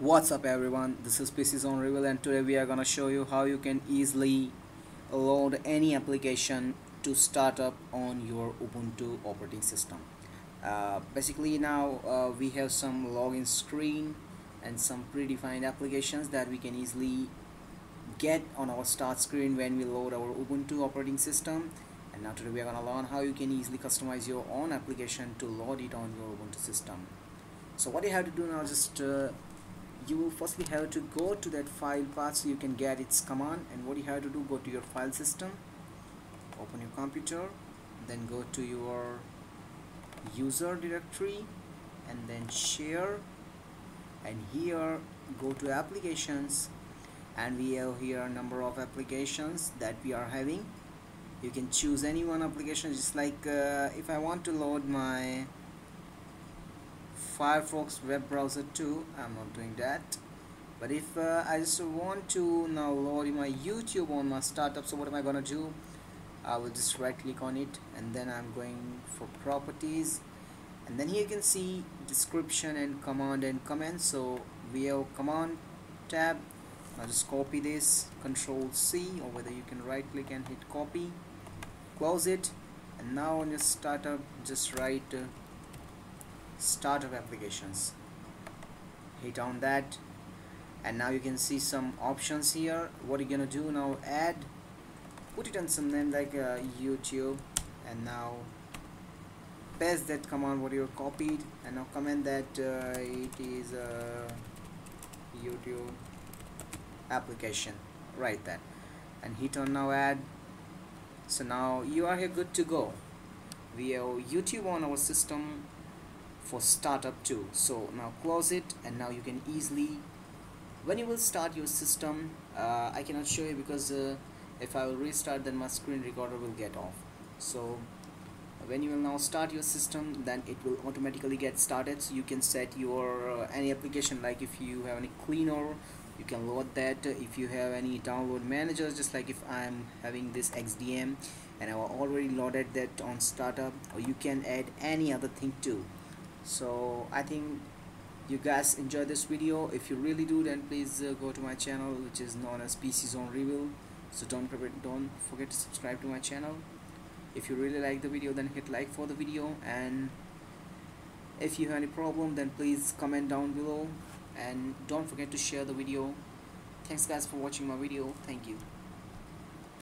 What's up everyone, this is PC Zone Reveal and today we are gonna show you how you can easily load any application to start up on your Ubuntu operating system. Uh, basically now uh, we have some login screen and some predefined applications that we can easily get on our start screen when we load our Ubuntu operating system and now today we are gonna learn how you can easily customize your own application to load it on your Ubuntu system. So what you have to do now just uh, you firstly have to go to that file path so you can get its command. And what you have to do go to your file system open your computer then go to your user directory and then share. And here go to applications. And we have here a number of applications that we are having. You can choose any one application just like uh, if I want to load my Firefox web browser too I'm not doing that. But if uh, I just want to now load my YouTube on my startup so what am I gonna do? I will just right click on it and then I'm going for properties. And then here you can see description and command and comment. So we have command tab I'll just copy this control C or whether you can right click and hit copy. Close it and now on your startup just write uh, startup applications. Hit on that. And now you can see some options here. What are you gonna do now add put it on some name like uh, YouTube. And now paste that command what you copied. And now comment that uh, it is a YouTube application. Write that. And hit on now add. So now you are here good to go. We have YouTube on our system for startup too. So now close it and now you can easily when you will start your system uh, I cannot show you because uh, if I will restart then my screen recorder will get off. So when you will now start your system then it will automatically get started. So you can set your uh, any application like if you have any cleaner you can load that. If you have any download managers just like if I'm having this XDM and I already loaded that on startup or you can add any other thing too so I think you guys enjoy this video. If you really do then please uh, go to my channel which is known as PC Zone Reveal so don't don't forget to subscribe to my channel. If you really like the video then hit like for the video. And if you have any problem then please comment down below. And don't forget to share the video. Thanks guys for watching my video. Thank you